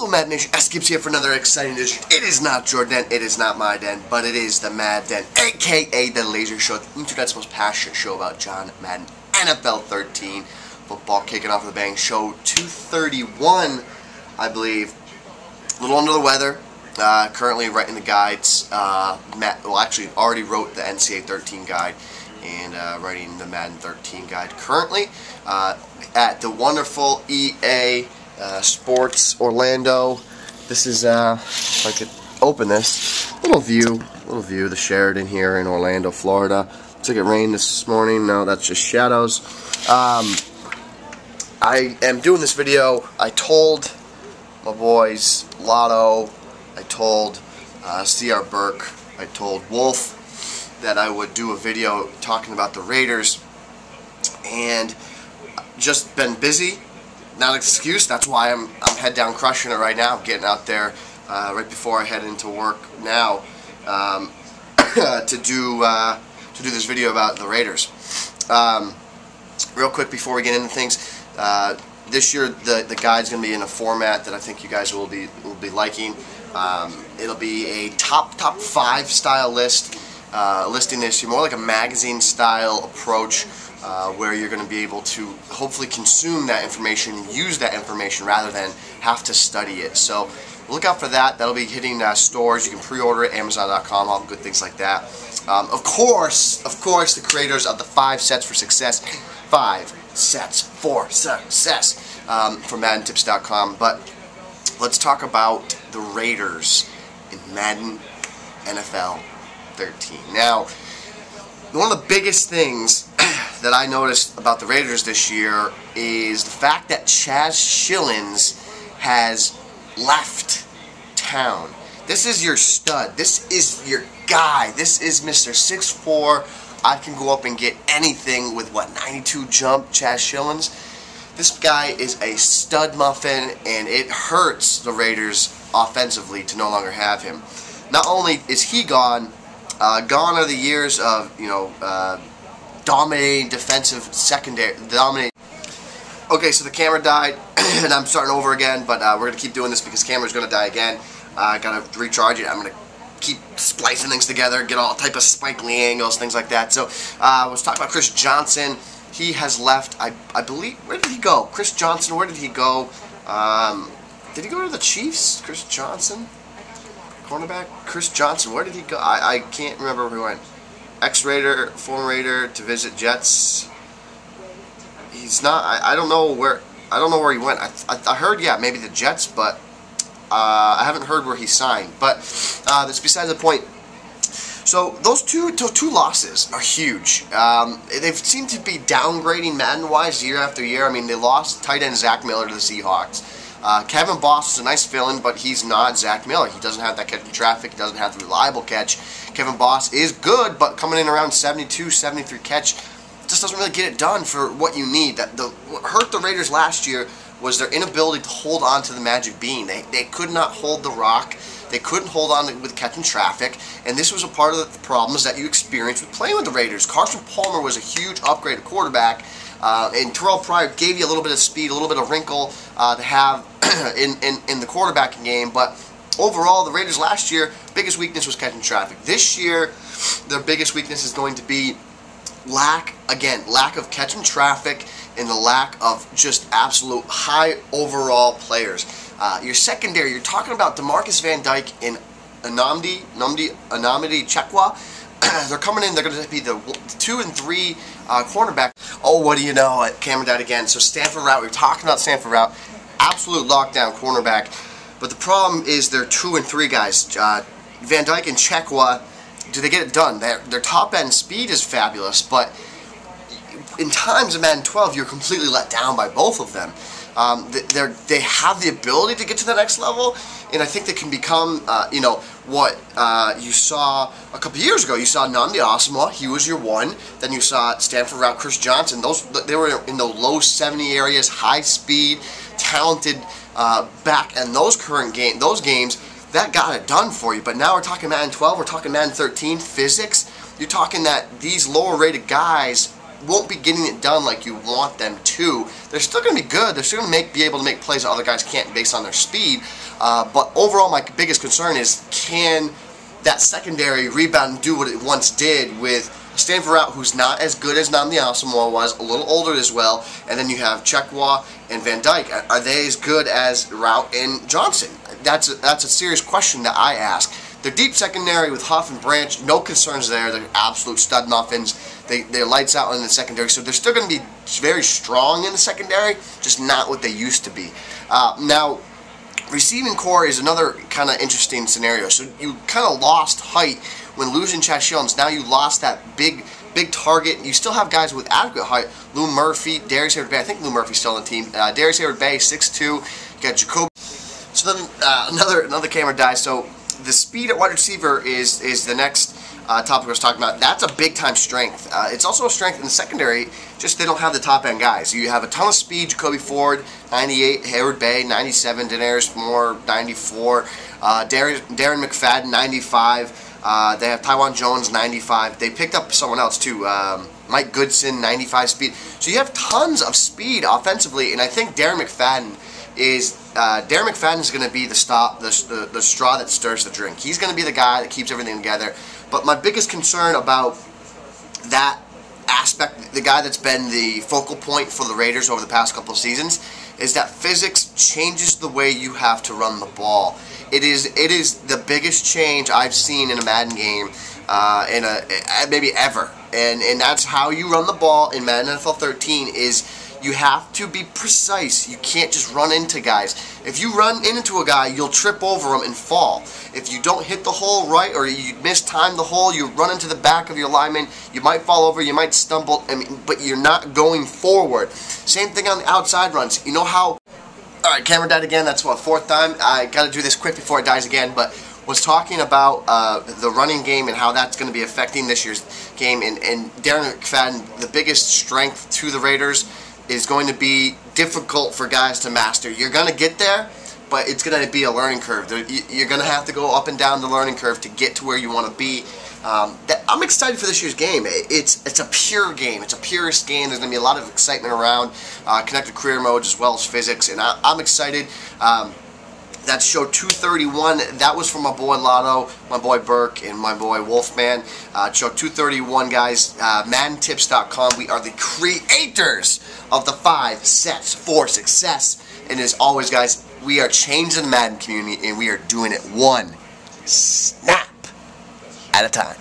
Hello Mad Nation, Skips here for another exciting edition. It is not Jordan, it is not my den, but it is the Mad Den, aka the Laser Show, the internet's most passionate show about John Madden, NFL 13, football kicking off with a bang, show 231, I believe. A little under the weather, uh, currently writing the guides. Uh, Matt, well, actually, already wrote the NCAA 13 guide and uh, writing the Madden 13 guide currently uh, at the wonderful EA uh, Sports Orlando. This is, uh, if I could open this, little view, little view of the Sheraton here in Orlando, Florida. Looks like it rained this morning. No, that's just shadows. Um, I am doing this video. I told my boys Lotto, I told uh, C.R. Burke, I told Wolf that I would do a video talking about the Raiders and just been busy not an excuse. That's why I'm I'm head down crushing it right now. getting out there uh, right before I head into work now um, to do uh, to do this video about the Raiders. Um, real quick before we get into things, uh, this year the the guide's going to be in a format that I think you guys will be will be liking. Um, it'll be a top top five style list. Uh, listing this more like a magazine style approach uh, where you're going to be able to hopefully consume that information, use that information rather than have to study it. So look out for that. That'll be hitting uh, stores. You can pre-order it, Amazon.com, all good things like that. Um, of course, of course, the creators of the Five Sets for Success, Five Sets for Success um, from MaddenTips.com. But let's talk about the Raiders in Madden NFL 13. Now, one of the biggest things that I noticed about the Raiders this year is the fact that Chaz Schilens has left town. This is your stud. This is your guy. This is Mr. 6'4". I can go up and get anything with, what, 92 jump, Chaz Schilens? This guy is a stud muffin, and it hurts the Raiders offensively to no longer have him. Not only is he gone, uh, gone are the years of, you know, uh, dominating defensive secondary, dominating. Okay, so the camera died, and I'm starting over again, but uh, we're going to keep doing this because camera's going to die again. I uh, got to recharge it. I'm going to keep splicing things together, get all type of spikely angles, things like that. So uh, I was talking about Chris Johnson. He has left, I, I believe, where did he go? Chris Johnson, where did he go? Um, did he go to the Chiefs? Chris Johnson? Cornerback? Chris Johnson, where did he go? I, I can't remember where he went X-Raider, former Raider to visit Jets. He's not. I, I don't know where. I don't know where he went. I, I, I heard, yeah, maybe the Jets, but uh, I haven't heard where he signed. But uh, that's besides the point. So those two two losses are huge. Um, they seem to be downgrading Madden-wise year after year. I mean, they lost tight end Zach Miller to the Seahawks. Uh, Kevin Boss is a nice fill-in, but he's not Zach Miller. He doesn't have that catch in traffic. He doesn't have the reliable catch. Kevin Boss is good, but coming in around 72, 73 catch just doesn't really get it done for what you need. That the what hurt the Raiders last year was their inability to hold on to the magic bean. They, they could not hold the rock. They couldn't hold on with catching traffic, and this was a part of the problems that you experienced with playing with the Raiders. Carson Palmer was a huge upgrade at quarterback, uh, and Terrelle Pryor gave you a little bit of speed, a little bit of wrinkle uh, to have in, in, in the quarterbacking game, but overall, the Raiders last year, biggest weakness was catching traffic. This year, their biggest weakness is going to be lack, again, lack of catching traffic and the lack of just absolute high overall players. Uh, your secondary, you're talking about Demarcus Van Dyke and Anamdi, Namdi, Anamdi Chekwa. they're coming in, they're going to be the two and three uh, cornerback. Oh, what do you know? Cameron died again. So Stanford Routt, we are talking about Stanford Routt absolute lockdown cornerback. But the problem is they're two and three guys. Uh, Van Dyke and Chekwa, do they get it done? Their, their top end speed is fabulous, but in times of Madden 12, you're completely let down by both of them. Um, they they have the ability to get to the next level, and I think they can become, uh, you know, what uh, you saw a couple years ago. You saw Nnamdi Asomugha, he was your one. Then you saw Stanford Routt Chris Johnson. Those they were in the low 70 areas, high speed, talented uh, back, and those current game, those games, that got it done for you. But now we're talking Madden 12, we're talking Madden 13, physics. You're talking that these lower rated guys won't be getting it done like you want them to. They're still going to be good. They're still going to make be able to make plays that other guys can't based on their speed. Uh, but overall, my biggest concern is can that secondary rebound do what it once did with Stanford Routt who's not as good as Nnamdi Asomugha was, a little older as well, and then you have Chekwa and Van Dyke. Are they as good as Routt and Johnson? That's a, that's a serious question that I ask. They're deep secondary with Huff and Branch, no concerns there. They're absolute stud muffins. They, they're lights out in the secondary, so they're still going to be very strong in the secondary, just not what they used to be. Uh, now, receiving corps is another kind of interesting scenario. So you kind of lost height when losing Chaz Schilens. Now you lost that big big target. You still have guys with adequate height. Lou Murphy, Darrius Heyward-Bey. I think Lou Murphy's still on the team. Uh, Darrius Heyward-Bey, 6'2". You got Jacoby. So then uh, another another camera dies. So the speed at wide receiver is is the next uh, topic I was talking about. That's a big time strength. Uh, it's also a strength in the secondary. Just they don't have the top end guys. You have a ton of speed. Jacoby Ford, 98. Heyward-Bey, 97. Denarius Moore, 94. Uh, Darren, Darren McFadden, 95. Uh, they have Taiwan Jones, 95. They picked up someone else too. Um, Mike Goodson, 95 speed. So you have tons of speed offensively, and I think Darren McFadden is uh, Darren McFadden is going to be the stop, the, the, the straw that stirs the drink. He's going to be the guy that keeps everything together. But my biggest concern about that aspect, the guy that's been the focal point for the Raiders over the past couple of seasons, is that physics changes the way you have to run the ball. It is it is the biggest change I've seen in a Madden game uh, in a maybe ever, and and that's how you run the ball in Madden NFL 13 is you have to be precise. You can't just run into guys. If you run into a guy, you'll trip over him and fall. If you don't hit the hole right or you miss time the hole, you run into the back of your lineman, you might fall over, you might stumble, I mean, but you're not going forward. Same thing on the outside runs. You know how Alright, camera died again. That's what, fourth time? I gotta do this quick before it dies again, but was talking about uh, the running game and how that's going to be affecting this year's game. And, and Darren McFadden, the biggest strength to the Raiders is going to be difficult for guys to master. You're going to get there, but it's going to be a learning curve. You're going to have to go up and down the learning curve to get to where you want to be. Um, I'm excited for this year's game. It's it's a pure game. It's a purest game. There's going to be a lot of excitement around uh, connected career modes as well as physics, and I, am excited. Um, that's show 231. That was from my boy Lotto, my boy Burke, and my boy Wolfman. Uh, show 231, guys. Uh, MaddenTips.com. We are the creators of the five sets for success. And as always, guys, we are changing the Madden community, and we are doing it one snap at a time.